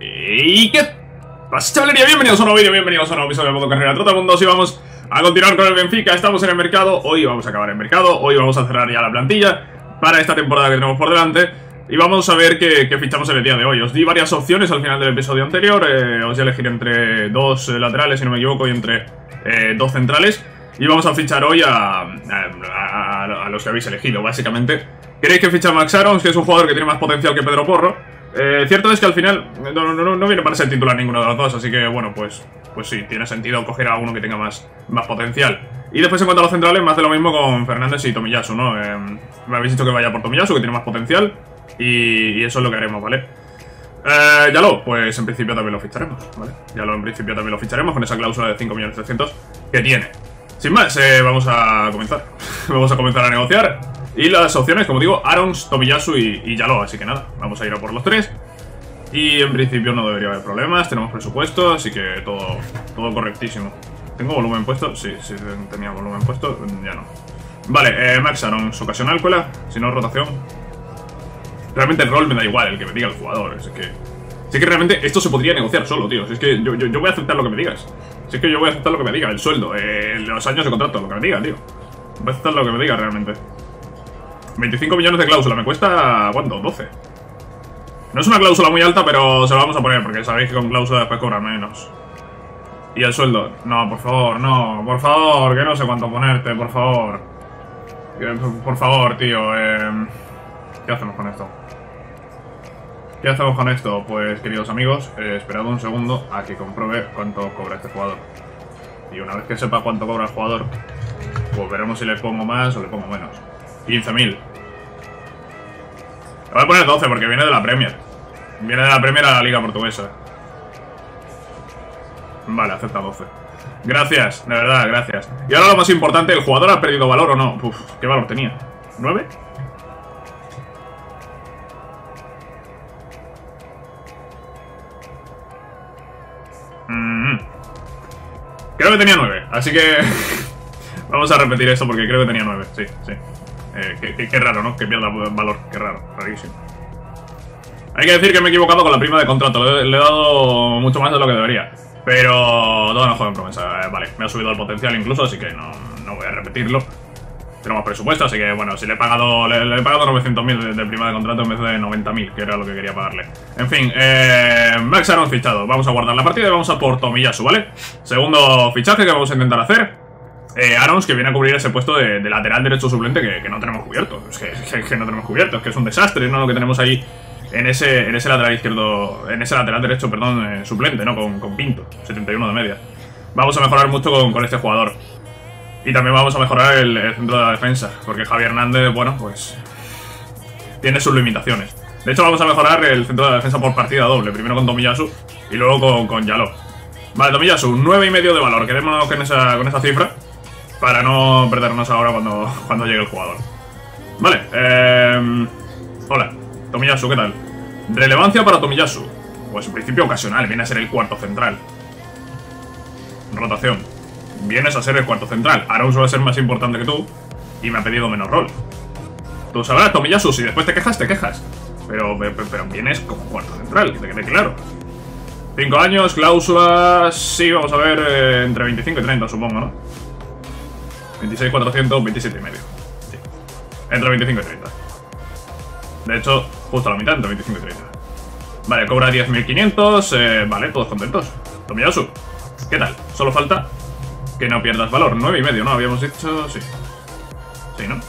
¿Y qué pasa, chavalería? Bienvenidos a un nuevo vídeo, bienvenidos a un nuevo episodio de Modo Carrera Trota Mundo. Y vamos a continuar con el Benfica. Estamos en el mercado. Hoy vamos a acabar el mercado. Hoy vamos a cerrar ya la plantilla para esta temporada que tenemos por delante. Y vamos a ver qué, fichamos en el día de hoy. Os di varias opciones al final del episodio anterior. Eh, os voy a elegir entre dos eh, laterales, si no me equivoco, y entre eh, dos centrales. Y vamos a fichar hoy a, a, a, a los que habéis elegido, básicamente. ¿Queréis que fiche a Max Arons, que es un jugador que tiene más potencial que Pedro Porro? Eh, cierto es que al final no, no, no, viene para ser titular ninguno de los dos, así que bueno, pues, pues sí, tiene sentido coger a uno que tenga más, más potencial. Y después en cuanto a los centrales, más de lo mismo con Fernández y Tomiyasu, ¿no? Eh, me habéis dicho que vaya por Tomiyasu, que tiene más potencial, y, y eso es lo que haremos, ¿vale? Eh, ya lo, pues en principio también lo ficharemos, ¿vale? Ya lo en principio también lo ficharemos con esa cláusula de 5.300.000 que tiene. Sin más, eh, vamos a comenzar. vamos a comenzar a negociar. Y las opciones, como digo, Arons, Tomiyasu y, y Yalo, así que nada, vamos a ir a por los tres. Y en principio no debería haber problemas, tenemos presupuesto, así que todo, todo correctísimo. ¿Tengo volumen puesto? Sí, sí, tenía volumen puesto, ya no. Vale, eh, Max Arons, ocasional, cuela, si no, rotación. Realmente el rol me da igual, el que me diga el jugador, es que... Que realmente esto se podría negociar solo, tío. Es que yo, yo, yo, voy a aceptar lo que me digas. Si es que yo voy a aceptar lo que me diga, el sueldo, eh, los años de contrato, lo que me diga, tío. Voy a aceptar lo que me diga realmente. 25 millones de cláusula, me cuesta... ¿cuánto? 12. No es una cláusula muy alta, pero se lo vamos a poner, porque sabéis que con cláusula después cobra menos. Y el sueldo. No, por favor, no, por favor, que no sé cuánto ponerte, por favor. Por favor, tío, eh... ¿Qué hacemos con esto? ¿Qué hacemos con esto? Pues, queridos amigos, eh, esperad un segundo a que compruebe cuánto cobra este jugador. Y una vez que sepa cuánto cobra el jugador, pues veremos si le pongo más o le pongo menos. 15.000. Le voy a poner 12 porque viene de la Premier. Viene de la Premier a la Liga Portuguesa. Vale, acepta 12. Gracias, de verdad, gracias. Y ahora lo más importante, ¿el jugador ha perdido valor o no? Uf, ¿qué valor tenía? ¿9? Mm. Creo que tenía 9, así que... Vamos a repetir esto porque creo que tenía 9, sí, sí. Eh, qué, raro, ¿no? Que pierda valor, qué raro, rarísimo. Hay que decir que me he equivocado con la prima de contrato, le, le he dado mucho más de lo que debería. Pero todo no juego en promesa, eh, vale, me ha subido el potencial incluso, así que no, no voy a repetirlo. Tenemos presupuesto, así que bueno, si le he pagado le, he pagado 900.000 de, de, prima de contrato en vez de 90.000, que era lo que quería pagarle. En fin, eh, Max Aaron fichado. Vamos a guardar la partida y vamos a por Tomiyasu, ¿vale? Segundo fichaje que vamos a intentar hacer. Eh, Arons que viene a cubrir ese puesto de, lateral derecho suplente que, no tenemos cubierto. Es que, no tenemos cubierto, es que es un desastre, ¿no? Lo que tenemos ahí en ese, en ese lateral izquierdo, en ese lateral derecho, perdón, eh, suplente, ¿no? Con, con, Pinto, 71 de media. Vamos a mejorar mucho con, este jugador. Y también vamos a mejorar el, centro de la defensa, porque Javier Hernández, bueno, pues tiene sus limitaciones. De hecho, vamos a mejorar el centro de la defensa por partida doble, primero con Tomiyasu y luego con, con Yalo. Vale, Tomiyasu, 9,5 de valor, quedémonos con esa, con esa cifra. Para no perdernos ahora cuando, cuando llegue el jugador. Vale, eh, Hola, Tomiyasu, ¿qué tal? Relevancia para Tomiyasu. Pues en principio ocasional, viene a ser el cuarto central. Rotación. Vienes a ser el cuarto central. Araujo va a ser más importante que tú. Y me ha pedido menos rol. Tú sabrás, Tomiyasu, si después te quejas, te quejas. Pero, vienes como cuarto central, que te quede claro. 5 años, cláusulas... Sí, vamos a ver, eh, entre 25 y 30, supongo, ¿no? 26, 400, 27 y medio. Sí. Entre 25 y 30. De hecho, justo a la mitad, entre 25 y 30. Vale, cobra 10.500. Eh, vale, todos contentos. Tomiyasu, ¿qué tal? Solo falta que no pierdas valor. 9 y medio, ¿no? Habíamos dicho... Sí. Sí, ¿no?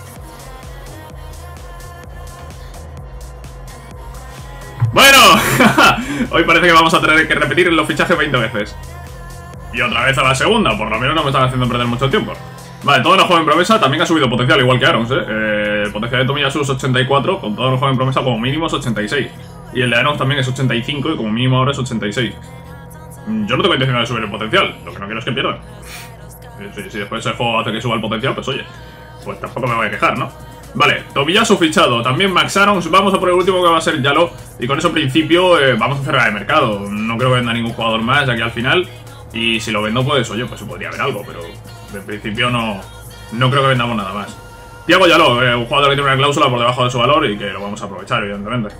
Bueno, hoy parece que vamos a tener que repetir los fichajes 20 veces. Y otra vez a la segunda, por lo menos no me están haciendo perder mucho tiempo. Vale, todo el joven promesa también ha subido potencial, igual que Arons, ¿eh? eh el potencial de Tomiyasu es 84, con todo el joven promesa como mínimo es 86. Y el de Arons también es 85 y como mínimo ahora es 86. Yo no tengo intención de subir el potencial, lo que no quiero es que pierdan. Si, si después el juego hace que suba el potencial, pues oye, pues tampoco me voy a quejar, ¿no? Vale, Tomiyasu fichado, también Max Arons, vamos a por el último que va a ser Yalo. Y con eso en principio eh, vamos a cerrar el mercado. No creo que venda ningún jugador más aquí al final. Y si lo vendo, pues oye, pues podría haber algo, pero en principio no, no creo que vendamos nada más. Tiago Yaló, eh, un jugador que tiene una cláusula por debajo de su valor y que lo vamos a aprovechar, evidentemente.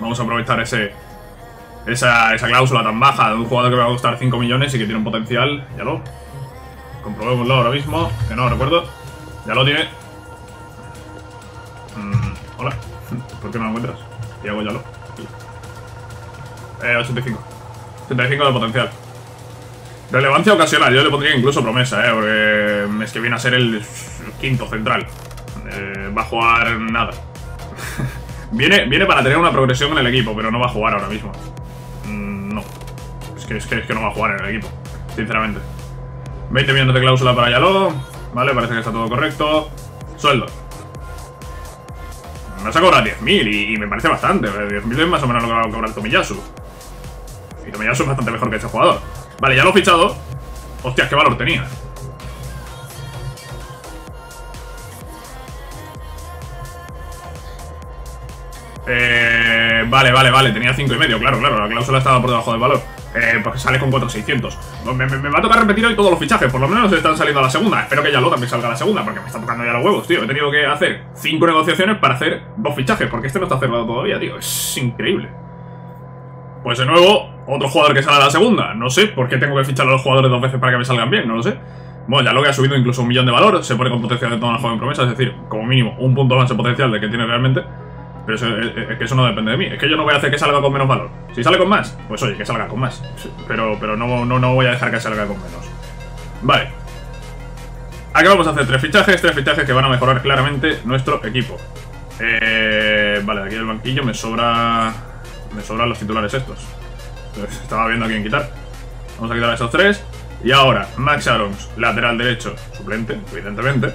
Vamos a aprovechar ese, esa, esa cláusula tan baja de un jugador que va a costar 5 millones y que tiene un potencial. Ya lo. Comprobémoslo ahora mismo, que no recuerdo. Ya lo tiene. Mm, hola. ¿Por qué no lo encuentras? Y hago ya lo. Eh, 85. 85 de potencial. Relevancia ocasional, yo le pondría incluso promesa, eh, porque es que viene a ser el quinto central. Eh, va a jugar nada. viene, viene para tener una progresión en el equipo, pero no va a jugar ahora mismo. Mm, no. Es que, es que, es, que, no va a jugar en el equipo, sinceramente. 20 millones de cláusula para Yalo. Vale, parece que está todo correcto. Sueldo. Me vas a cobrar 10.000 y, me parece bastante. 10.000 es más o menos lo que va a cobrar Tomiyasu. Y Tomiyasu es bastante mejor que ese jugador. Vale, ya lo he fichado. Hostias, qué valor tenía. Eh, vale, vale, vale, tenía 5 y medio, claro, claro, la cláusula estaba por debajo del valor. Eh, pues sale con 4,600. Me, me, va a tocar repetir hoy todos los fichajes, por lo menos están saliendo a la segunda. Espero que ya lo también salga a la segunda, porque me está tocando ya los huevos, tío. He tenido que hacer 5 negociaciones para hacer dos fichajes, porque este no está cerrado todavía, tío. Es increíble. Pues de nuevo, otro jugador que sale a la segunda. No sé por qué tengo que fichar a los jugadores dos veces para que me salgan bien, no lo sé. Bueno, ya lo que ha subido incluso un millón de valor, se pone con potencial de toda la joven promesa, es decir, como mínimo un punto de potencial de que tiene realmente. Pero eso, es, es, que eso no depende de mí. Es que yo no voy a hacer que salga con menos valor. Si sale con más, pues oye, que salga con más. Pero, pero no, no, no voy a dejar que salga con menos. Vale. Aquí vamos a hacer tres fichajes, tres fichajes que van a mejorar claramente nuestro equipo. Eh, vale, aquí el banquillo me sobra... Me sobran los titulares estos. Estaba viendo a quién quitar. Vamos a quitar a esos tres. Y ahora, Max Arons, lateral derecho, suplente, evidentemente.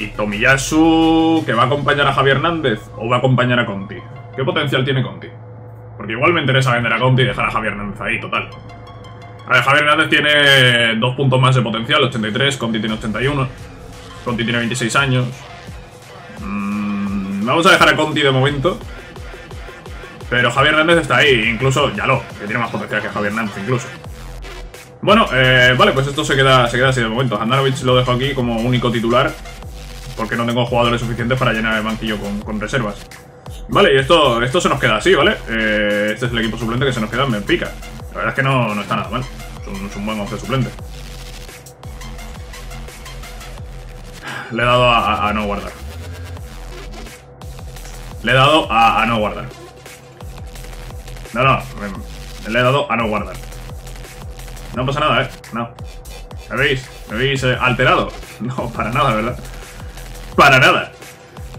Y Tomiyasu, que va a acompañar a Javier Hernández o va a acompañar a Conti. ¿Qué potencial tiene Conti? Porque igual me interesa vender a Conti y dejar a Javier Hernández ahí, total. A ver, Javier Hernández tiene dos puntos más de potencial, 83, Conti tiene 81. Conti tiene 26 años. Mm, vamos a dejar a Conti de momento. Pero Javier Hernández está ahí, incluso Yalo, que tiene más potencial que Javier Hernández incluso. Bueno, eh, vale, pues esto se queda, se queda así de momento. Andanovic lo dejo aquí como único titular porque no tengo jugadores suficientes para llenar el banquillo con, reservas. Vale, y esto, esto se nos queda así, ¿vale? Eh, este es el equipo suplente que se nos queda en Benfica. La verdad es que no, no está nada mal. Es un, buen 11 suplente. Le he dado a, no guardar. Le he dado a, no guardar. No, no, me, le he dado a no guardar. No pasa nada, ¿eh? No. ¿Me veis? ¿Me veis eh, alterado? No, para nada, ¿verdad? Para nada.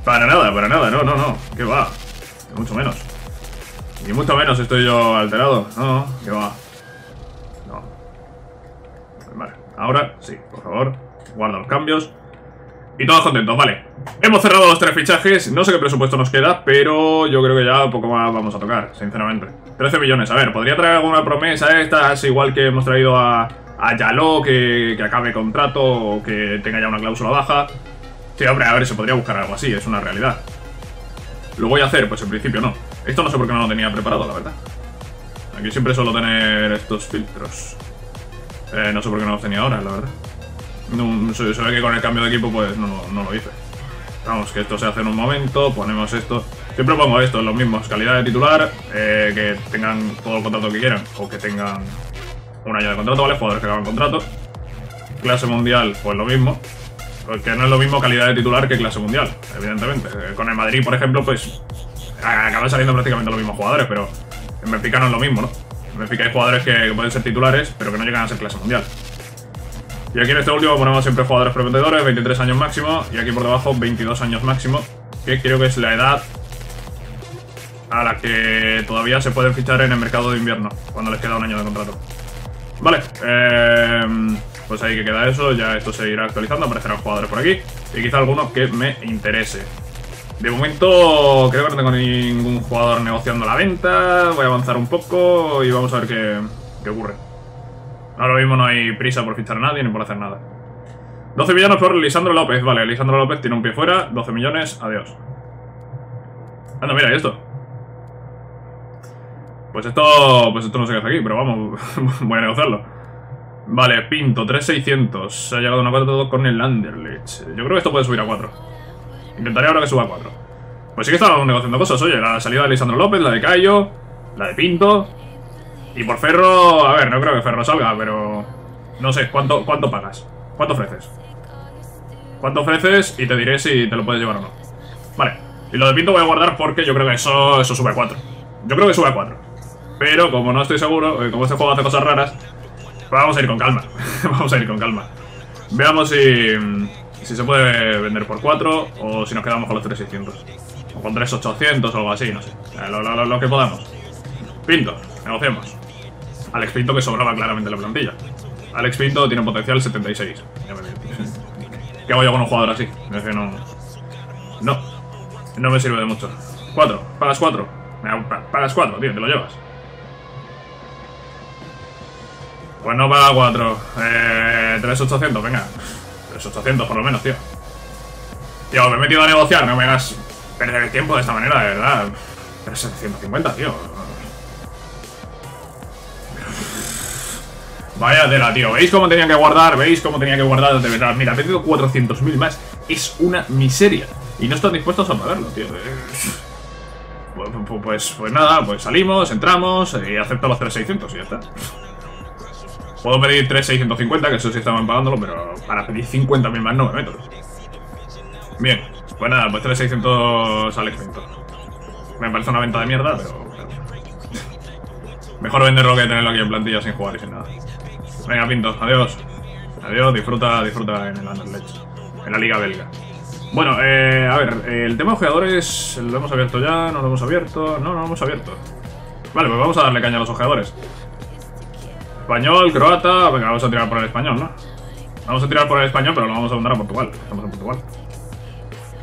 Para nada, para nada. No, no, no. ¿Qué va? Mucho menos. Y mucho menos estoy yo alterado. No, ¿qué va? No. Vale. Ahora, sí, por favor. Guarda los cambios. Y todos contentos, vale. Hemos cerrado los tres fichajes. No sé qué presupuesto nos queda, pero yo creo que ya poco más vamos a tocar, sinceramente. 13 millones. A ver, podría traer alguna promesa estas, igual que hemos traído a, a que, que acabe contrato o que tenga ya una cláusula baja. Sí, hombre, a ver, se podría buscar algo así, es una realidad. ¿Lo voy a hacer? Pues en principio no. Esto no sé por qué no lo tenía preparado, la verdad. Aquí siempre suelo tener estos filtros. Eh, no sé por qué no los tenía ahora, la verdad. No, se, ve que con el cambio de equipo pues no, no lo hice. Vamos, que esto se hace en un momento, ponemos esto. Siempre pongo esto, los mismos, calidad de titular, eh, que tengan todo el contrato que quieran, o que tengan un año de contrato, ¿vale? Jugadores que acaban contrato. Clase mundial, pues lo mismo. Porque no es lo mismo calidad de titular que clase mundial, evidentemente. Con el Madrid, por ejemplo, pues acaban saliendo prácticamente los mismos jugadores, pero en Benfica no es lo mismo, ¿no? En Benfica hay jugadores que pueden ser titulares, pero que no llegan a ser clase mundial. Y aquí en este último ponemos siempre jugadores prometedores, 23 años máximo, y aquí por debajo 22 años máximo, que creo que es la edad a la que todavía se pueden fichar en el mercado de invierno, cuando les queda un año de contrato. Vale, eh, pues ahí que queda eso, ya esto se irá actualizando, aparecerán jugadores por aquí, y quizá alguno que me interese. De momento creo que no tengo ningún jugador negociando la venta, voy a avanzar un poco y vamos a ver qué, qué ocurre. Ahora mismo no hay prisa por fichar a nadie ni por hacer nada. 12 millones por Lisandro López. Vale, Lisandro López tiene un pie fuera. 12 millones, adiós. Anda, mira, ¿y esto? Pues esto, pues esto no sé qué hace aquí, pero vamos, voy a negociarlo. Vale, Pinto, 3600. Se ha llegado a una 4 con el Anderlecht. Yo creo que esto puede subir a 4. Intentaré ahora que suba a 4. Pues sí que estamos negociando cosas, oye, la salida de Lisandro López, la de Cayo. La de Pinto. Y por Ferro, a ver, no creo que Ferro salga, pero... No sé, ¿cuánto, cuánto pagas? ¿Cuánto ofreces? ¿Cuánto ofreces? Y te diré si te lo puedes llevar o no. Vale. Y lo de Pinto voy a guardar porque yo creo que eso, eso sube a 4. Yo creo que sube a 4. Pero como no estoy seguro, eh, como este juego hace cosas raras, vamos a ir con calma. vamos a ir con calma. Veamos si, si se puede vender por 4 o si nos quedamos con los 3600. O con 3800 o algo así, no sé. Eh, lo, que podamos. Pinto, negociemos. Alex Pinto que sobraba claramente la plantilla. Alex Pinto tiene potencial 76. ¿Qué hago yo con un jugador así? No... No. No me sirve de mucho. 4. Pagas 4. Pagas 4, tío, te lo llevas. Pues no paga 4. Eh, 3.800, venga. 3.800 por lo menos, tío. Tío, me he metido a negociar, no me hagas perder el tiempo de esta manera, de verdad. 3.750, tío. Vaya tela, tío. ¿Veis cómo tenía que guardar? ¿Veis cómo tenía que guardar? De verdad, mira, he pedido 400.000 más. Es una miseria. Y no están dispuestos a pagarlo, tío. Pues, pues, pues nada, pues salimos, entramos y acepto los 3.600 y ya está. Puedo pedir 3.650, que eso sí estaban pagándolo, pero para pedir 50.000 más no me meto. Bien, pues nada, pues 3.600 Alex Pinto. Me parece una venta de mierda, pero... Mejor venderlo que tenerlo aquí en plantilla sin jugar y sin nada. Venga, Pinto, adiós. Adiós, disfruta, disfruta en el Anderlecht. En la liga belga. Bueno, eh, a ver, el tema de ojeadores lo hemos abierto ya, no lo hemos abierto, no, no lo hemos abierto. Vale, pues vamos a darle caña a los ojeadores. Español, croata. Venga, vamos a tirar por el español, ¿no? Vamos a tirar por el español, pero lo vamos a mandar a Portugal. Estamos en Portugal.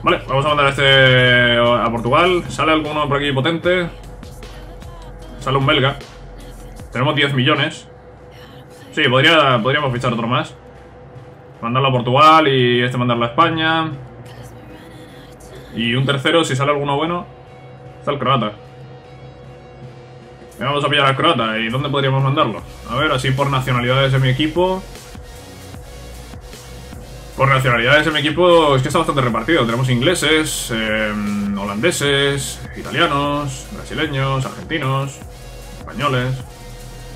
Vale, vamos a mandar este a Portugal. ¿Sale alguno por aquí potente? Sale un belga. Tenemos 10 millones. Sí, podría, podríamos fichar otro más. Mandarlo a Portugal y este mandarlo a España. Y un tercero, si sale alguno bueno, está el croata. Vamos a pillar al croata. ¿Y dónde podríamos mandarlo? A ver, así por nacionalidades de mi equipo. Por nacionalidades de mi equipo es que está bastante repartido. Tenemos ingleses, eh, holandeses, italianos, brasileños, argentinos, españoles,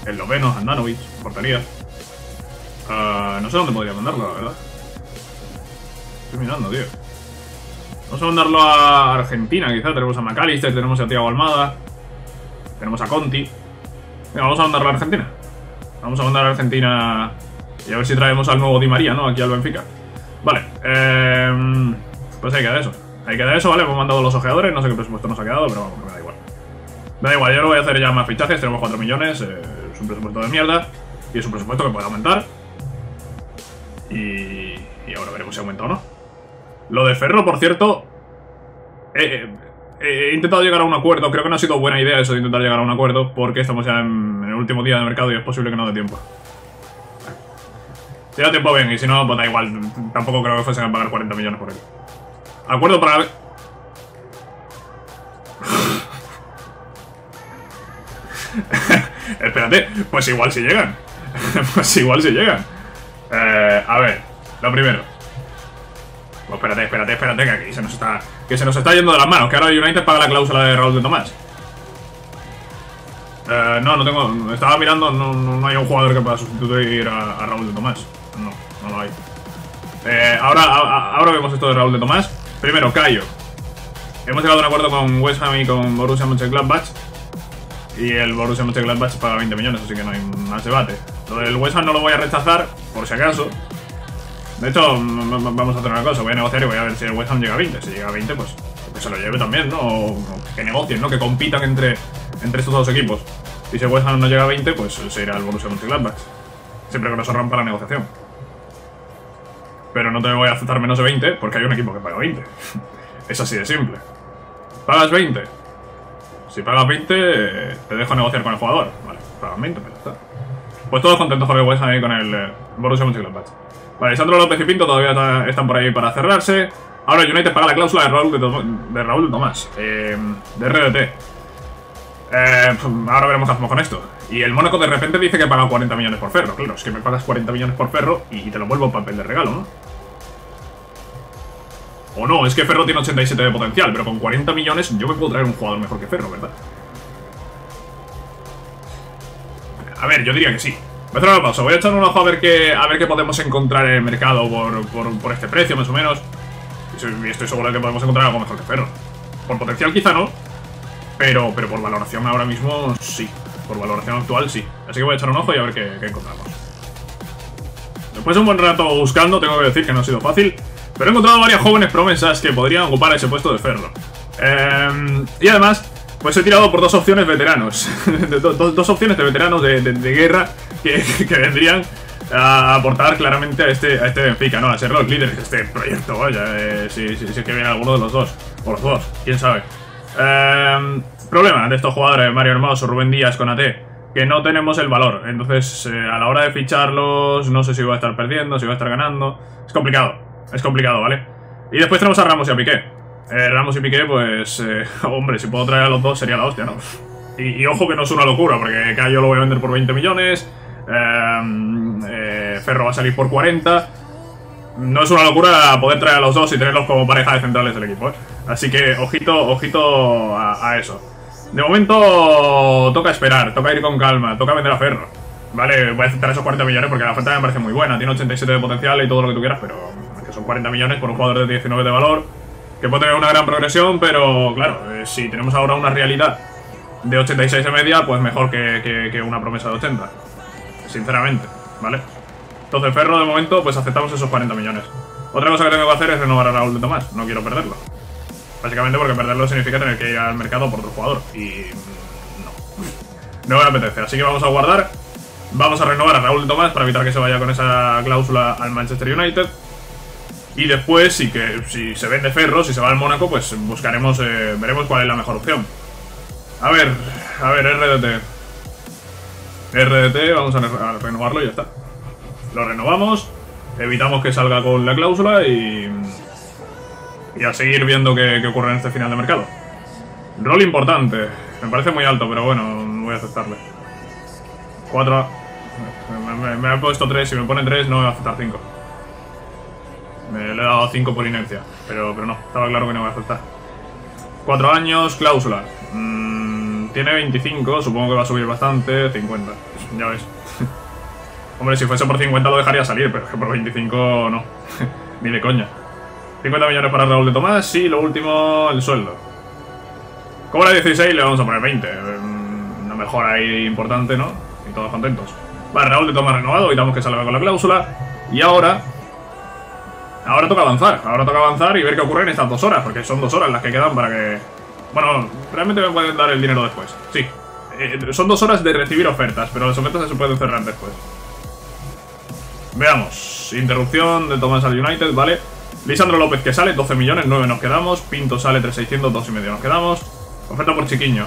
eslovenos, Andanovic, portería. Uh, no sé dónde podría mandarlo, la verdad. Estoy mirando, tío. Vamos a mandarlo a Argentina, quizá. Tenemos a McAllister, tenemos a Thiago Almada. Tenemos a Conti. Venga, vamos a mandarlo a Argentina. Vamos a mandar a Argentina y a ver si traemos al nuevo Di María, ¿no? Aquí al Benfica. Vale, eh, pues hay que dar eso. Hay que dar eso, ¿vale? Hemos mandado los ojeadores, no sé qué presupuesto nos ha quedado, pero vamos, me da igual. Me da igual, yo no voy a hacer ya más fichajes, tenemos 4 millones, eh, es un presupuesto de mierda, y es un presupuesto que puede aumentar. Y, y ahora veremos si aumenta o no. Lo de Ferro, por cierto, eh, he intentado llegar a un acuerdo. Creo que no ha sido buena idea eso de intentar llegar a un acuerdo, porque estamos ya en, el último día de mercado y es posible que no dé tiempo. Si da tiempo, bien, y si no, pues da igual. Tampoco creo que fuesen a pagar 40 millones por él. Acuerdo para... Espérate, pues igual si llegan. pues igual si llegan. Eh, a ver, lo primero. Pues espérate, espérate, espérate, que aquí se nos está, que se nos está yendo de las manos. Que ahora United paga la cláusula de Raúl de Tomás. Eh, no, no tengo. Estaba mirando, no, no, hay un jugador que pueda sustituir a, Raúl de Tomás. No, no lo hay. Eh, ahora, ahora vemos esto de Raúl de Tomás. Primero, Cayo. Hemos llegado a un acuerdo con West Ham y con Borussia Mönchengladbach. Y el Borussia Mönchengladbach paga 20 millones, así que no hay más debate. Lo del West Ham no lo voy a rechazar, por si acaso. De hecho, vamos a hacer una cosa, voy a negociar y voy a ver si el West Ham llega a 20. Si llega a 20, pues que se lo lleve también, ¿no? O que negocien, ¿no? Que compitan entre, entre estos dos equipos. Y si el West Ham no llega a 20, pues se irá al Borussia Mönchengladbach. Siempre que no se rompa la negociación. Pero no te voy a aceptar menos de 20 porque hay un equipo que paga 20. es así de simple. ¿Pagas 20? Si pagas 20, te dejo negociar con el jugador. Vale, pagas 20, pero está. Pues todos contentos con el West Ham y con el eh, Borussia Mönchengladbach. Vale, Sandro López y Pinto todavía están por ahí para cerrarse. Ahora United paga la cláusula de Raúl de, Raúl Tomás, eh, de RDT. Eh, ahora veremos qué hacemos con esto. Y el Mónaco de repente dice que paga 40 millones por Ferro. Claro, es que me pagas 40 millones por Ferro y te lo vuelvo en papel de regalo, ¿no? O no, es que Ferro tiene 87 de potencial, pero con 40 millones yo me puedo traer un jugador mejor que Ferro, ¿verdad? A ver, yo diría que sí. Voy a hacer una voy a echar un ojo a ver qué, a ver qué podemos encontrar en el mercado por, por, por este precio, más o menos. Y estoy seguro de que podemos encontrar algo mejor que Ferro. Por potencial quizá no, pero, pero por valoración ahora mismo sí. Por valoración actual sí. Así que voy a echar un ojo y a ver qué, qué encontramos. Después de un buen rato buscando, tengo que decir que no ha sido fácil, pero he encontrado varias jóvenes promesas que podrían ocupar ese puesto de Ferro. Eh, y además, pues he tirado por dos opciones veteranos. dos, opciones de veteranos de, guerra que, vendrían a aportar claramente a este, a este Benfica, ¿no? A ser los líderes de este proyecto, vaya. Eh, si, si, si, que viene alguno de los dos. O los dos, quién sabe. Eh, problema de estos jugadores, Mario Hermoso, Rubén Díaz con AT, que no tenemos el valor. Entonces, eh, a la hora de ficharlos, no sé si voy a estar perdiendo, si voy a estar ganando. Es complicado, es complicado, ¿vale? Y después tenemos a Ramos y a Piqué. Eh, Ramos y Piqué, pues, eh, hombre, si puedo traer a los dos sería la hostia, ¿no? Y, ojo que no es una locura, porque yo lo voy a vender por 20 millones, eh, Ferro va a salir por 40. No es una locura poder traer a los dos y tenerlos como pareja de centrales del equipo, ¿eh? Así que ojito, ojito a, eso. De momento toca esperar, toca ir con calma, toca vender a Ferro. Vale, voy a aceptar esos 40 millones porque la oferta me parece muy buena. Tiene 87 de potencial y todo lo que tú quieras, pero que son 40 millones por un jugador de 19 de valor que puede tener una gran progresión, pero claro, eh, si tenemos ahora una realidad de 86 de media, pues mejor que, una promesa de 80. Sinceramente, ¿vale? Entonces Ferro, de momento, pues aceptamos esos 40 millones. Otra cosa que tengo que hacer es renovar a Raúl de Tomás, no quiero perderlo. Básicamente porque perderlo significa tener que ir al mercado por otro jugador, y no. No me apetece, así que vamos a guardar. Vamos a renovar a Raúl de Tomás para evitar que se vaya con esa cláusula al Manchester United. Y después, si, que, si se vende Ferro, si se va al Mónaco, pues buscaremos, eh, veremos cuál es la mejor opción. A ver, a ver, RDT. RDT, vamos a, renovarlo y ya está. Lo renovamos, evitamos que salga con la cláusula y... Y a seguir viendo qué, ocurre en este final de mercado. Rol importante. Me parece muy alto, pero bueno, voy a aceptarle. 4... Me, me, ha puesto 3, si me pone 3 no voy a aceptar 5. Me le he dado 5 por inercia, pero, pero no, estaba claro que no voy a aceptar. 4 años, cláusula. Mm, tiene 25, supongo que va a subir bastante, 50. Ya ves. Hombre, si fuese por 50 lo dejaría salir, pero es que por 25 no. Ni de coña. 50 millones para Raúl de Tomás y lo último, el sueldo. Como era 16 le vamos a poner 20. Mm, una mejora ahí importante, ¿no? Y todos contentos. Vale, Raúl de Tomás renovado, evitamos que salga con la cláusula. Y ahora Ahora toca avanzar, ahora toca avanzar y ver qué ocurre en estas dos horas, porque son dos horas las que quedan para que... Bueno, realmente me pueden dar el dinero después, sí. Eh, son dos horas de recibir ofertas, pero las ofertas se pueden cerrar después. Veamos, interrupción de Thomas al United, vale. Lisandro López que sale, 12 millones, 9 nos quedamos. Pinto sale, 3,600, 2 y medio nos quedamos. Oferta por Chiquiño.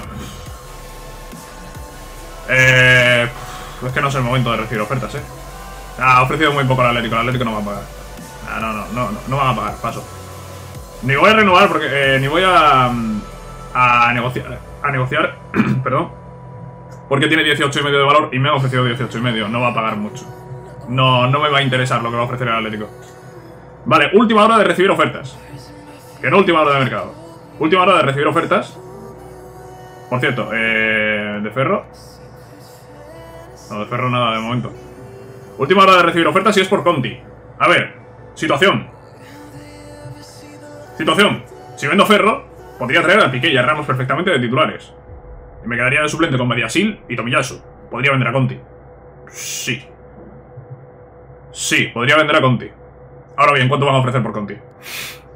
Eh, es que no es el momento de recibir ofertas, eh. Ha ofrecido muy poco al Atlético, el Atlético no va a pagar. Ah, no, no, no, no, van a pagar, paso. Ni voy a renovar porque eh, ni voy a, a negociar, a negociar, perdón, porque tiene 18 y medio de valor y me ha ofrecido 18 y medio, no va a pagar mucho. No, no me va a interesar lo que va a ofrecer el Atlético. Vale, última hora de recibir ofertas. Que no última hora de mercado. Última hora de recibir ofertas. Por cierto, eh, de Ferro. No, de Ferro nada de momento. Última hora de recibir ofertas y es por Conti. A ver, Situación. Situación. Si vendo Ferro, podría traer a Piqué y a Ramos perfectamente de titulares. Y me quedaría de suplente con Mediasil y Tomiyasu. Podría vender a Conti. Sí. Sí, podría vender a Conti. Ahora bien, ¿cuánto van a ofrecer por Conti?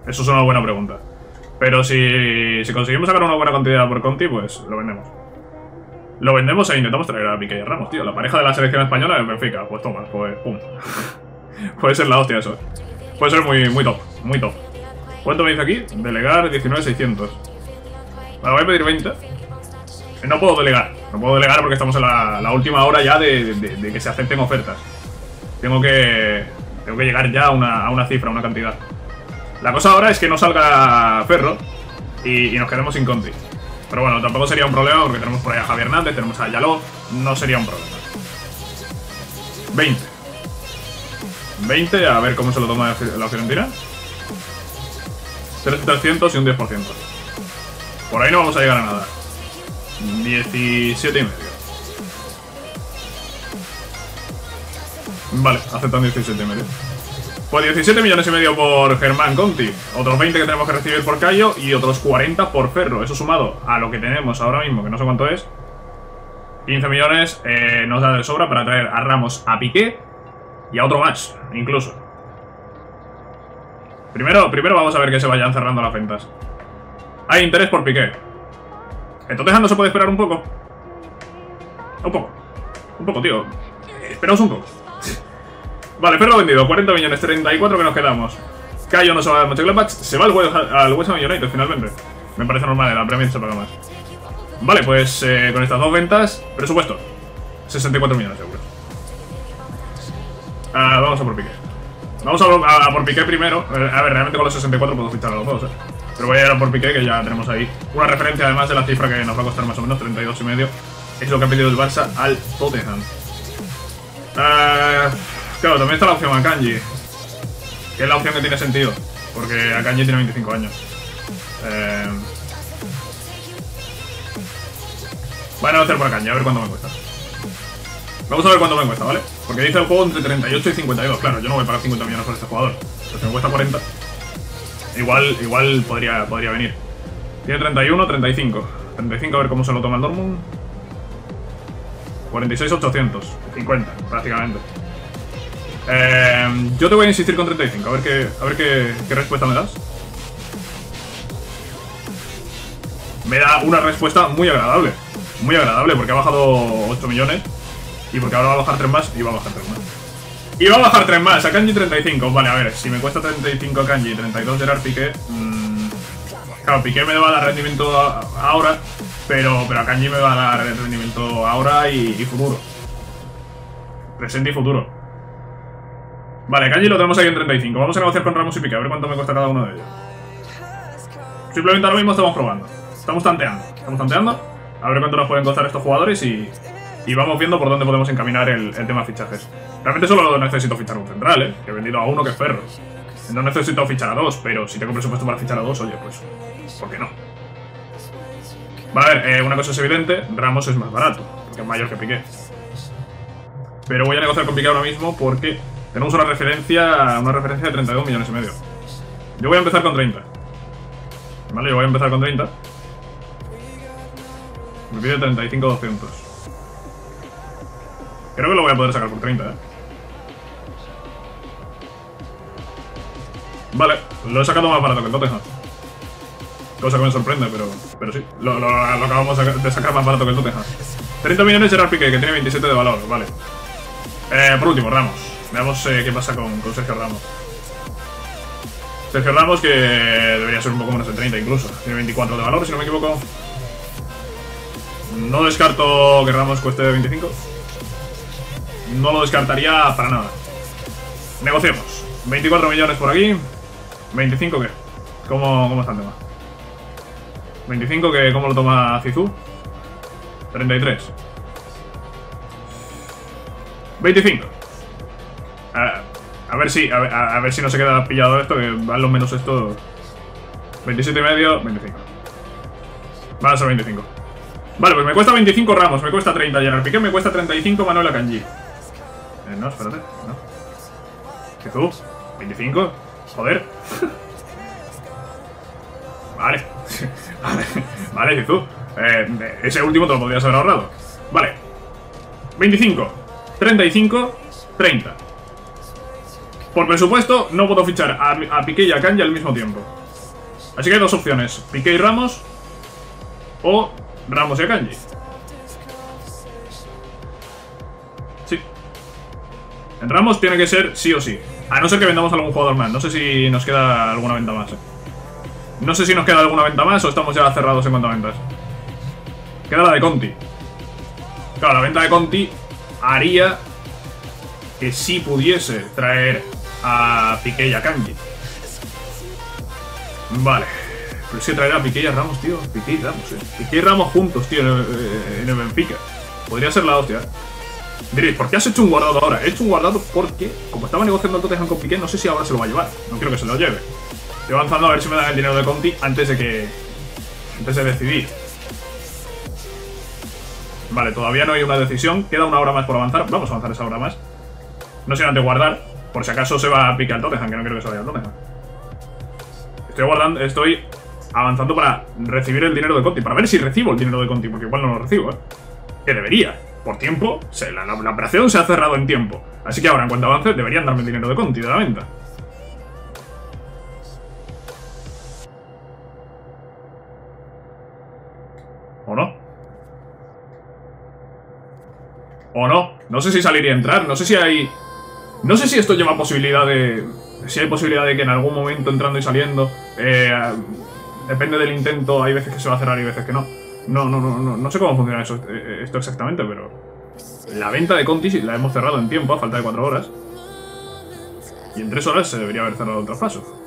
Eso es una buena pregunta. Pero si, si conseguimos sacar una buena cantidad por Conti, pues lo vendemos. Lo vendemos e intentamos traer a Piqué y a Ramos, tío. La pareja de la selección española en Benfica. Pues toma, pues pum. Puede ser la hostia eso. Puede ser muy, muy top, muy top. ¿Cuánto me dice aquí? Delegar 19.600. Vale, voy a pedir 20. Eh, no puedo delegar. No puedo delegar porque estamos en la, última hora ya de, que se acepten ofertas. Tengo que, tengo que llegar ya a una, a una cifra, a una cantidad. La cosa ahora es que no salga Ferro y, nos quedemos sin Conti. Pero bueno, tampoco sería un problema porque tenemos por ahí a Javier Hernández, tenemos a Yaló. No sería un problema. 20. 20, a ver cómo se lo toma la Fiorentina. 300 y un 10%. Por ahí no vamos a llegar a nada. 17 y. Vale, aceptan 17 y medio. Pues 17 millones y medio por Germán Conti. Otros 20 que tenemos que recibir por Cayo y otros 40 por Ferro. Eso sumado a lo que tenemos ahora mismo, que no sé cuánto es. 15 millones eh, nos da de sobra para traer a Ramos a Piqué y a otro más, incluso. Primero, primero vamos a ver que se vayan cerrando las ventas. Hay interés por Piqué. Entonces no se puede esperar un poco. Un poco. Un poco, tío. Esperaos un poco. Vale, Ferro vendido, 40 millones, 34 que nos quedamos. Cayo no se va a Mönchengladbach, se va al, West, al Ham United finalmente. Me parece normal, la Premier se paga más. Vale, pues eh, con estas dos ventas, presupuesto. 64 millones de euros. Ah, vamos a por Piqué. Vamos a, por Piqué primero. A ver, realmente con los 64 puedo fichar a los dos, eh. Pero voy a ir a por Piqué, que ya tenemos ahí una referencia además de la cifra que nos va a costar más o menos, 32 y medio. Es lo que ha pedido el Barça al Tottenham. Ah... Claro, también está la opción Akanji. Que es la opción que tiene sentido. Porque Akanji tiene 25 años. Eh... Voy a negociar por Akanji, a ver cuánto me cuesta. Vamos a ver cuánto me cuesta, ¿vale? Porque dice el juego entre 38 y 52. Claro, yo no voy a pagar 50 millones por este jugador. Pero si me cuesta 40, igual, igual podría, podría venir. Tiene 31, 35. 35 a ver cómo se lo toma el Dortmund. 46, 800. 50, prácticamente. Eh, yo te voy a insistir con 35, a ver qué, a ver qué, respuesta me das. Me da una respuesta muy agradable. Muy agradable, porque ha bajado 8 millones. Y porque ahora va a bajar 3 más y va a bajar 3 más. Y va a bajar 3 más, a Kanji 35. Vale, a ver, si me cuesta 35 a Kanji y 32 Gerard Piqué. Mmm, claro, Piqué me va a dar rendimiento ahora, pero, pero a Kanji me va a dar rendimiento ahora y futuro. Presente y futuro. Vale, Kanji lo tenemos ahí en 35. Vamos a negociar con Ramos y Piqué, a ver cuánto me cuesta cada uno de ellos. Simplemente ahora mismo estamos probando. Estamos tanteando. Estamos tanteando. A ver cuánto nos pueden costar estos jugadores y, y vamos viendo por dónde podemos encaminar el, tema de fichajes. Realmente solo necesito fichar un central, ¿eh? Que he vendido a uno que es perro. No necesito fichar a dos, pero si tengo presupuesto para fichar a dos, oye, pues... ¿Por qué no? Vale, a ver, eh, una cosa es evidente. Ramos es más barato, porque es mayor que Piqué. Pero voy a negociar con Piqué ahora mismo porque tenemos una referencia, una referencia de 32 millones y medio. Yo voy a empezar con 30. Vale, yo voy a empezar con 30. Me pide 35-200. Creo que lo voy a poder sacar por 30, ¿eh? Vale, lo he sacado más barato que el Tottenham. Cosa que me sorprende, pero, pero sí. Lo, acabamos de sacar más barato que el Tottenham. 30 millones Gerard Piqué, que tiene 27 de valor, vale. Eh, por último, Ramos. Veamos eh, qué pasa con, Sergio Ramos. Sergio Ramos que debería ser un poco menos de 30 incluso. Tiene 24 de valor, si no me equivoco. No descarto que Ramos cueste 25. No lo descartaría para nada. Negociemos. 24 millones por aquí. 25 qué? ¿Cómo, cómo está el tema? 25 que cómo lo toma Zizú. 33. 25. A, ver si a, ver si no se queda pillado esto, que van lo menos esto. 27 y medio, 25. Va a ser 25. Vale, pues me cuesta 25 Ramos, me cuesta 30 Gerard Piqué, me cuesta 35 Manuel Akanji. Eh, no, espérate, no. ¿Qué tú? ¿25? Joder. vale. vale, vale, tú. Eh, ese último te lo podrías haber ahorrado. Vale. 25, 35, 30. Por presupuesto, no puedo fichar a, Piqué y a Kanji al mismo tiempo. Así que hay dos opciones. Piqué y Ramos. O Ramos y Kanji. Ramos tiene que ser sí o sí. A no ser que vendamos a algún jugador más. No sé si nos queda alguna venta más. Eh. No sé si nos queda alguna venta más o estamos ya cerrados en cuanto a ventas. Queda la de Conti. Claro, la venta de Conti haría que sí pudiese traer a Piqué y a Kanji. Vale. Pero si traer a Piqué y Ramos, tío. Piqué y Ramos, eh. Piqué y Ramos juntos, tío, en el, Benfica. Podría ser la hostia. Diréis, ¿por qué has hecho un guardado ahora? He hecho un guardado porque, como estaba negociando el Tottenham con Piqué, no sé si ahora se lo va a llevar. No quiero que se lo lleve. Estoy avanzando a ver si me dan el dinero de Conti antes de que... Antes de decidir. Vale, todavía no hay una decisión. Queda una hora más por avanzar. Vamos a avanzar esa hora más. No sin antes guardar, por si acaso se va a picar el Tottenham, que no creo que se vaya al Tottenham. Estoy guardando, estoy avanzando para recibir el dinero de Conti, para ver si recibo el dinero de Conti, porque igual no lo recibo, ¿eh? Que debería. Por tiempo, la, operación se ha cerrado en tiempo. Así que ahora, en cuanto avance, deberían darme el dinero de Conti de la venta. ¿O no? ¿O no? No sé si salir y entrar, no sé si hay... No sé si esto lleva posibilidad de... Si hay posibilidad de que en algún momento entrando y saliendo... Eh, depende del intento, hay veces que se va a cerrar y veces que no. No, no, no, no, no sé cómo funciona eso, eh, esto exactamente, pero... La venta de Conti la hemos cerrado en tiempo, a falta de 4 horas. Y en 3 horas se debería haber cerrado el traspaso.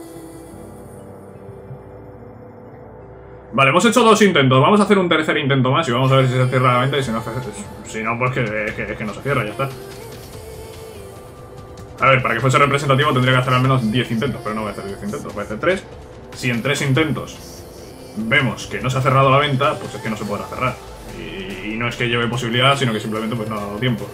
Vale, hemos hecho dos intentos. Vamos a hacer un tercer intento más y vamos a ver si se cierra la venta y si no, si no pues que, que, no se cierra, ya está. A ver, para que fuese representativo tendría que hacer al menos 10 intentos, pero no voy a hacer 10 intentos, voy a hacer 3. Si en 3 intentos vemos que no se ha cerrado la venta, pues es que no se podrá cerrar. Y, no es que lleve posibilidad, sino que simplemente pues no ha dado tiempo.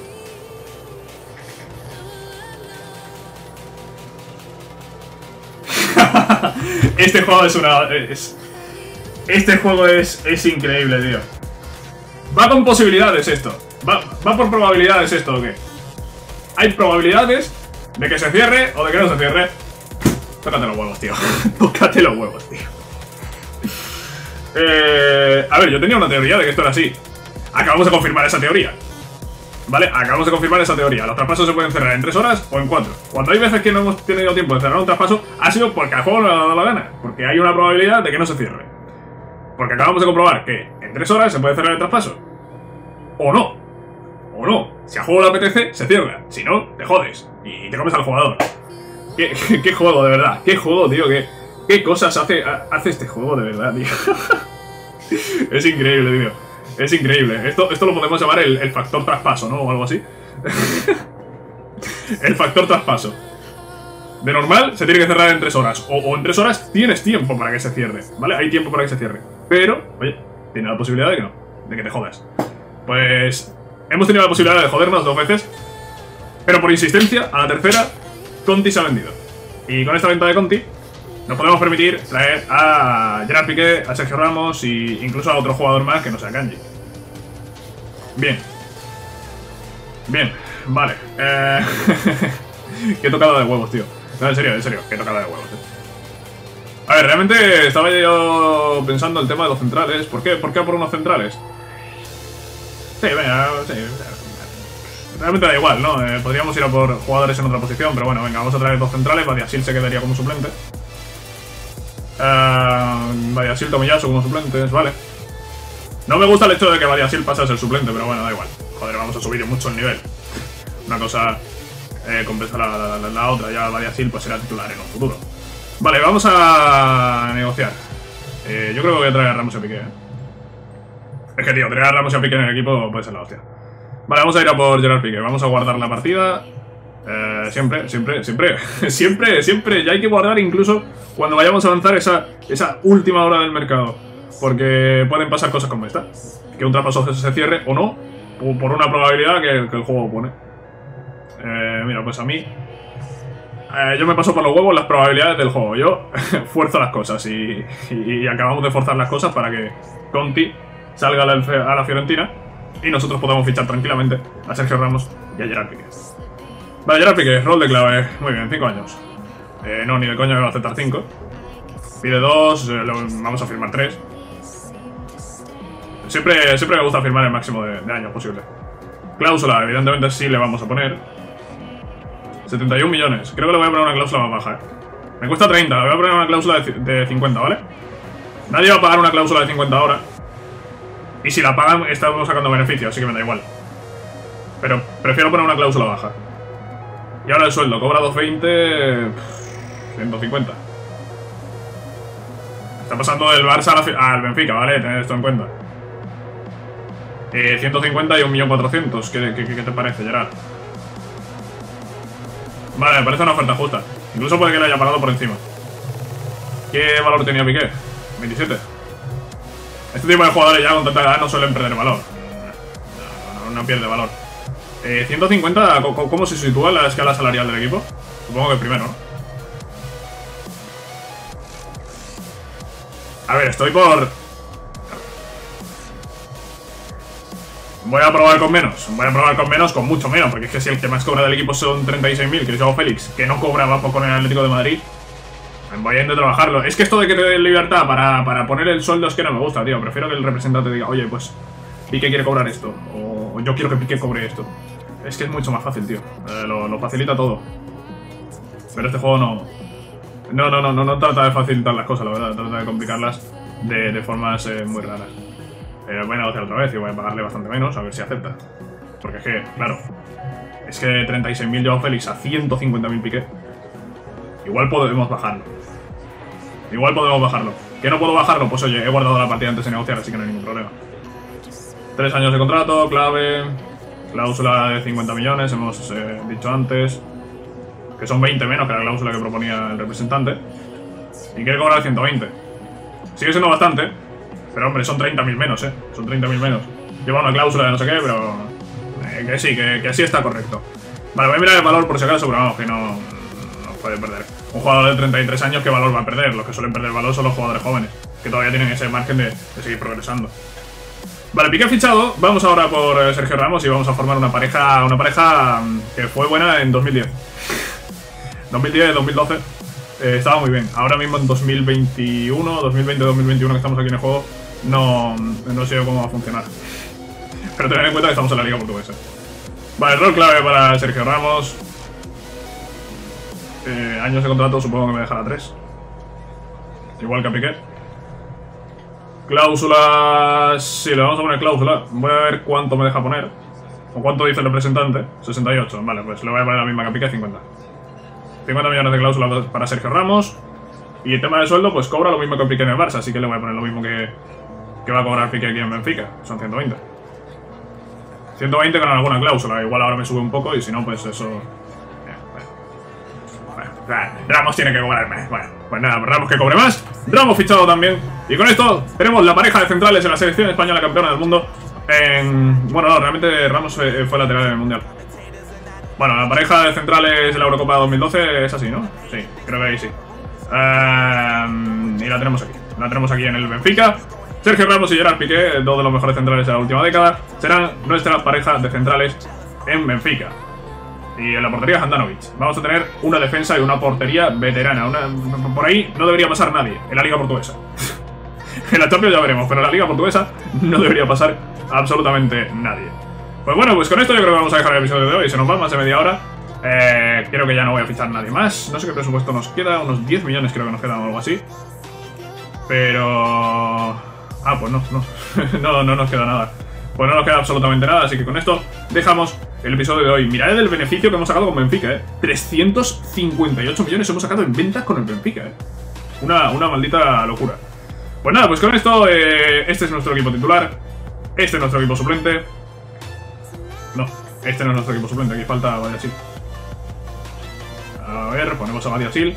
este juego es una... Es, este juego es, es increíble, tío. Va con posibilidades esto. Va, va por probabilidades esto, ¿o qué? Hay probabilidades de que se cierre o de que no se cierre. Tócate los huevos, tío. Tócate los huevos, tío. Eh, a ver, yo tenía una teoría de que esto era así. Acabamos de confirmar esa teoría. ¿Vale? Acabamos de confirmar esa teoría. Los traspasos se pueden cerrar en 3 horas o en 4. Cuando hay veces que no hemos tenido tiempo de cerrar un traspaso, ha sido porque al juego no le ha dado la gana. Porque hay una probabilidad de que no se cierre. Porque acabamos de comprobar que en 3 horas se puede cerrar el traspaso. O no. O no. Si a juego le apetece, se cierra. Si no, te jodes. Y te comes al jugador. ¿Qué, juego, de verdad? ¿Qué juego, tío? ¿Qué, qué cosas hace, hace este juego, de verdad, tío? es increíble, tío. Es increíble. Esto, esto lo podemos llamar el, factor traspaso, ¿no? O algo así. el factor traspaso. De normal, se tiene que cerrar en 3 horas. O, en 3 horas tienes tiempo para que se cierre, ¿vale? Hay tiempo para que se cierre. Pero, oye, tiene la posibilidad de que no. De que te jodas. Pues... Hemos tenido la posibilidad de jodernos dos veces. Pero por insistencia, a la tercera, Conti se ha vendido. Y con esta venta de Conti, nos podemos permitir traer a Gerard Piqué, a Sergio Ramos e incluso a otro jugador más que no sea Kanji. Bien. Bien, vale. Eh... Qué tocado de huevos, tío. No, en serio, en serio, que tocada de huevos. Eh. A ver, realmente estaba yo pensando el tema de los centrales. ¿Por qué? ¿Por qué por unos centrales? Sí, venga, sí. Realmente da igual, ¿no? Eh, podríamos ir a por jugadores en otra posición, pero bueno, venga, vamos a traer dos centrales. Badiasil se quedaría como suplente. Uh, Badiasil, Tomiyasu como suplentes, vale. No me gusta el hecho de que Badiasil pase a ser suplente, pero bueno, da igual. Joder, vamos a subir mucho el nivel. Una cosa eh, compensa la, otra, ya Sil pues será titular en un futuro. Vale, vamos a negociar. Eh, yo creo que voy a traer a Ramos y a Piqué, ¿eh? Es que, tío, traer a Ramos y a Piqué en el equipo puede ser la hostia. Vale, vamos a ir a por Gerard Piqué. Vamos a guardar la partida. Eh, siempre, siempre, siempre, siempre, siempre. Ya hay que guardar incluso cuando vayamos a avanzar esa, esa última hora del mercado. Porque pueden pasar cosas como esta. Que un traspaso se cierre o no, por una probabilidad que el juego pone. Eh, mira, pues a mí... Eh, yo me paso por los huevos las probabilidades del juego. Yo fuerzo las cosas y, acabamos de forzar las cosas para que Conti salga a la, Fiorentina y nosotros podamos fichar tranquilamente a Sergio Ramos y a Gerard Piqué. Vale, Gerard Piqué, rol de clave. Muy bien, 5 años. Eh, no, ni de coña me va a aceptar 5. Pide 2, vamos a firmar 3. Siempre, siempre me gusta firmar el máximo de, de años posible. Cláusula, evidentemente sí le vamos a poner. 71 millones. Creo que le voy a poner una cláusula más baja, ¿eh? Me cuesta 30, le voy a poner una cláusula de, 50, ¿vale? Nadie va a pagar una cláusula de 50 ahora. Y si la pagan, estamos sacando beneficios, así que me da igual. Pero prefiero poner una cláusula baja. Y ahora el sueldo, cobra 220... 150. Está pasando del Barça al Benfica, ¿vale? Tened esto en cuenta. Eh, 150 y 1.400.000. ¿Qué, qué, qué te parece, Gerard? Vale, me parece una oferta justa. Incluso puede que le haya pagado por encima. ¿Qué valor tenía Piqué? 27. Este tipo de jugadores ya con tanta edad no suelen perder valor. No, pierde valor. Eh, 150, ¿cómo se sitúa la escala salarial del equipo? Supongo que primero, ¿no? A ver, estoy por... Voy a probar con menos, voy a probar con menos, con mucho menos, porque es que si el que más cobra del equipo son 36.000, que es Joao Félix, que no cobraba poco en el Atlético de Madrid, voy a intentar trabajarlo. Es que esto de que te den libertad para, para, poner el sueldo es que no me gusta, tío. Prefiero que el representante diga, oye, pues Pique quiere cobrar esto, o yo quiero que Pique cobre esto. Es que es mucho más fácil, tío. Eh, lo, facilita todo. Pero este juego no... No, no, no, no, no trata de facilitar las cosas, la verdad. Trata de complicarlas de, de formas eh, muy raras. Eh, voy a negociar otra vez y voy a pagarle bastante menos, a ver si acepta. Porque es que, claro, es que 36.000 Joao Félix a 150.000 piqué. Igual podemos bajarlo. Igual podemos bajarlo. ¿Que no puedo bajarlo? Pues oye, he guardado la partida antes de negociar, así que no hay ningún problema. Tres años de contrato, clave, cláusula de 50 millones, hemos eh, dicho antes. Que son 20 menos que la cláusula que proponía el representante. Y quiere cobrar 120. Sigue siendo bastante, pero hombre, son 30.000 menos, ¿eh? Son 30.000 menos. Lleva una cláusula de no sé qué, pero... Eh, que sí, que, así está correcto. Vale, voy a mirar el valor por si acaso, pero vamos, que no, no puede perder. Un jugador de 33 años, ¿qué valor va a perder? Los que suelen perder valor son los jugadores jóvenes, que todavía tienen ese margen de, seguir progresando. Vale, pique fichado. Vamos ahora por eh, Sergio Ramos y vamos a formar una pareja una pareja mm, que fue buena en 2010. 2010, 2012 eh, estaba muy bien. Ahora mismo en 2021, 2020-2021 que estamos aquí en el juego, no, no sé cómo va a funcionar. Pero tened en cuenta que estamos en la Liga Portuguesa. Vale, rol clave para Sergio Ramos. Eh, años de contrato supongo que me dejará 3. Igual que a Piqué. Cláusulas... Sí, le vamos a poner cláusula. Voy a ver cuánto me deja poner. O cuánto dice el representante. 68. Vale, pues le voy a poner la misma que a Piqué, 50. 50 millones de cláusula para Sergio Ramos. Y el tema de sueldo, pues cobra lo mismo que Piqué en el Barça, así que le voy a poner lo mismo que, que va a cobrar Piqué aquí en Benfica. Son 120. 120 con alguna cláusula, igual ahora me sube un poco y si no, pues eso... Bueno, Ramos tiene que cobrarme. Bueno, pues nada, Ramos que cobre más. Ramos fichado también. Y con esto tenemos la pareja de centrales en la selección española campeona del mundo. En... Bueno, no, realmente Ramos fue lateral en el Mundial. Bueno, la pareja de centrales de la Eurocopa 2012 es así, ¿no? Sí, creo que ahí sí. Em, y la tenemos aquí. La tenemos aquí en el Benfica. Sergio Ramos y Gerard Piqué, dos de los mejores centrales de la última década, serán nuestra pareja de centrales en Benfica. Y en la portería Handanovic. Vamos a tener una defensa y una portería veterana. por ahí no debería pasar nadie en la Liga Portuguesa. en la Champions ya veremos, pero en la Liga Portuguesa no debería pasar absolutamente nadie. Pues bueno, pues con esto yo creo que vamos a dejar el episodio de hoy. Se nos va más de media hora. Eh, creo que ya no voy a fichar nadie más. No sé qué presupuesto nos queda. Unos 10 millones creo que nos quedan o algo así. Pero... Ah, pues no, no. no, no nos queda nada. Pues no nos queda absolutamente nada. Así que con esto dejamos el episodio de hoy. Mirad el beneficio que hemos sacado con Benfica, ¿eh? 358 millones hemos sacado en ventas con el Benfica, ¿eh? Una, una maldita locura. Pues nada, pues con esto, eh, este es nuestro equipo titular. Este es nuestro equipo suplente. No, este no es nuestro equipo suplente, aquí falta Badiasil. A ver, ponemos a Badiasil.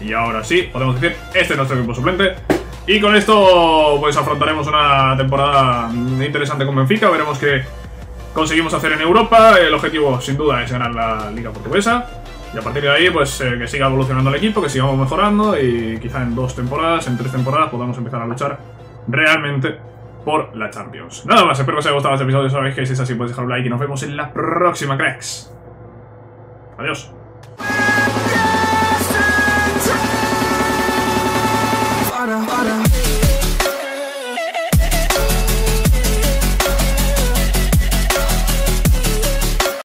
Y ahora sí, podemos decir, este es nuestro equipo suplente. Y con esto, pues afrontaremos una temporada interesante con Benfica. Veremos qué conseguimos hacer en Europa. El objetivo, sin duda, es ganar la Liga Portuguesa. Y a partir de ahí, pues eh, que siga evolucionando el equipo, que sigamos mejorando y quizá en dos temporadas, en tres temporadas, podamos empezar a luchar realmente por la Champions. Nada más, espero que os haya gustado este episodio. Sabéis que si es así, podéis dejar un like y nos vemos en la próxima, cracks. Adiós.